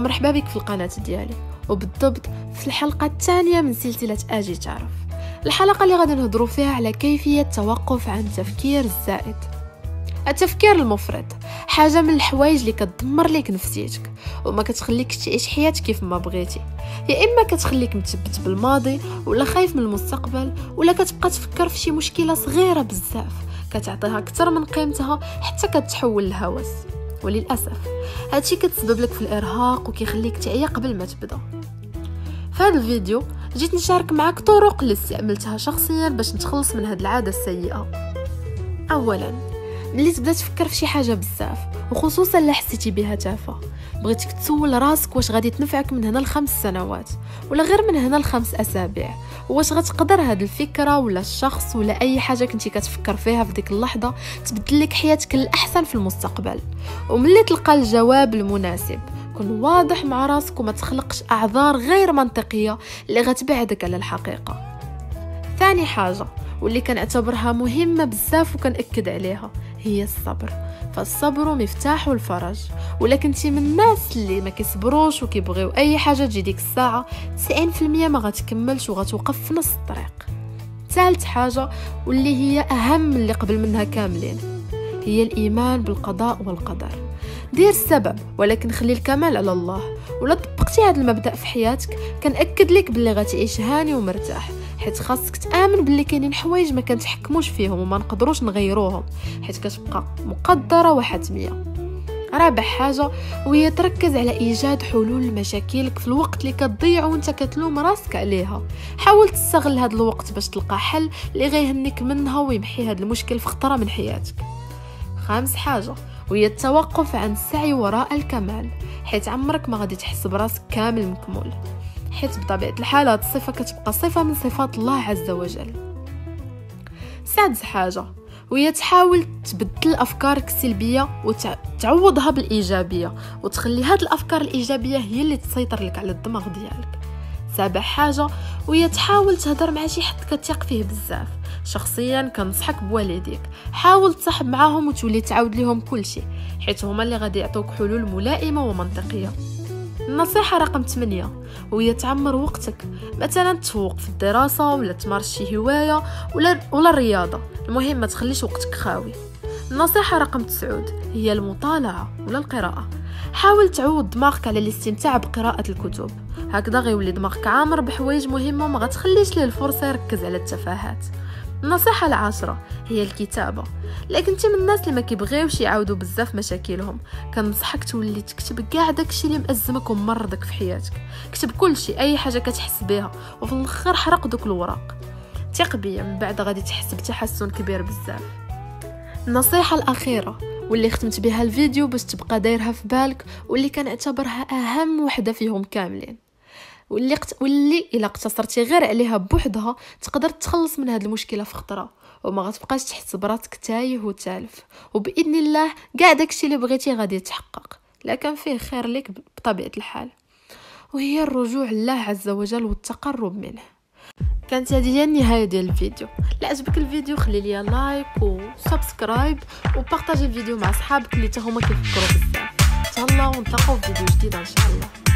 مرحبا بك في القناة ديالي. وبالضبط في الحلقة الثانية من سلسلة أجي تعرف. الحلقة اللي غادي نهضروا فيها على كيفية التوقف عن التفكير الزائد. التفكير المفرط. حاجة من الحوايج اللي كتدمر ليك نفسيتك وما كتخليك تعيش حياتك كيف ما بغيتي. يا إما كتخليك متثبت بالماضي ولا خايف من المستقبل ولا كتبقى تفكر في شي مشكلة صغيرة بزاف. كتعطيها أكثر من قيمتها حتى كتحول لهوس. وللأسف هادشي كتسبب لك في الإرهاق وكيخليك تعيا قبل ما تبدأ. في هذا الفيديو جيت نشارك معك طرق اللي استعملتها شخصيا باش نتخلص من هاد العادة السيئة. اولا ملي تبدأ تفكر في شي حاجة بزاف وخصوصا لا حسيتي بها تافهة بغيتك تسول راسك واش غادي تنفعك من هنا لخمس سنوات ولا غير من هنا لخمس أسابيع. واش غتقدر هاد الفكرة ولا الشخص ولا أي حاجة كنتي كتفكر فيها في ديك اللحظة تبدل لك حياتك الأحسن في المستقبل. وملي تلقى الجواب المناسب كن واضح مع راسك وما تخلقش أعذار غير منطقية اللي غتبعدك على الحقيقة. ثاني حاجة واللي كنعتبرها مهمة بزاف وكنأكد عليها هي الصبر. فالصبر مفتاح الفرج. ولا كنتي من الناس اللي ما كيصبروش وكيبغيو أي حاجة تجي ديك الساعة 90% ما غتكملش وغتوقف في نص الطريق. ثالث حاجة واللي هي أهم اللي قبل منها كاملين هي الإيمان بالقضاء والقدر. دير السبب ولكن خلي الكمال على الله. ولا طبقتي هذا المبدأ في حياتك كنأكد لك باللي غتعيش هاني ومرتاح. حيت خاصك تآمن باللي كاينين حوايج ما كنتحكموش فيهم وما نقدروش نغيروهم حيت كتبقى مقدرة وحتمية. رابع حاجة وهي تركز على إيجاد حلول لمشاكلك في الوقت اللي كتضيع وانت كتلوم راسك عليها. حاول تستغل هذا الوقت باش تلقى حل اللي غيهنيك منها ويمحي هذا المشكل في خطرة من حياتك. خامس حاجة وهي التوقف عن السعي وراء الكمال حيت عمرك ما غادي تحس براسك كامل مكمول. حيت بطبيعة الحال هاد الصفة كتبقى صفة من صفات الله عز وجل. سادس حاجة وهي تحاول تبدل أفكارك السلبية وتعوضها بالإيجابية وتخلي هاد الأفكار الإيجابية هي اللي تسيطر لك على الدماغ ديالك. سابع حاجة وهي تحاول تهضر مع شي حد كتثق فيه بزاف. شخصيا كنصحك بوالديك حاول تصاحب معاهم وتولي تعاود لهم كل شيء حيت هما اللي غادي يعطوك حلول ملائمة ومنطقية. النصيحة رقم 8 وهي تعمر وقتك. مثلا تفوق في الدراسة ولا تمارس شي هواية ولا, ولا الرياضة. المهم ما تخليش وقتك خاوي. النصيحة رقم 9 هي المطالعة ولا القراءة. حاول تعود دماغك على الاستمتاع بقراءة الكتب. هكذا غيولي دماغك عامر بحوايج مهمة وما غتخليش ليه الفرصة يركز على التفاهات. النصيحة العاشرة هي الكتابة. لكن انت من الناس اللي ما كيبغيوش يعاودوا بزاف مشاكلهم كنصحك تولي تكتب كاع داكشي اللي مأزمك ومرضك في حياتك. كتب كل شيء أي حاجة كتحس بها وفي الآخر حرق دوك الوراق ثق بيا من بعد غادي تحس بتحسن كبير بزاف. النصيحة الأخيرة واللي ختمت بها الفيديو باش تبقى دايرها في بالك واللي كنعتبرها أهم وحدة فيهم كاملين. واللي قت... واللي إلا اقتصرتي غير عليها بوحدها تقدر تخلص من هاد المشكلة في خطرة وما غتبقاش تحس براسك تايه وتالف وبإذن الله كاع داكشي اللي بغيتي غادي يتحقق. لكن فيه خير لك بطبيعة الحال. وهي الرجوع لله عز وجل والتقرب منه. كانت هذه هي النهاية ديال الفيديو. لا عجبك الفيديو خلي لي like و subscribe و partager الفيديو مع صحابك اللي حتى هما كيفكروا بزاف. تهلاو ونتلاقاو في فيديو جديد إن شاء الله.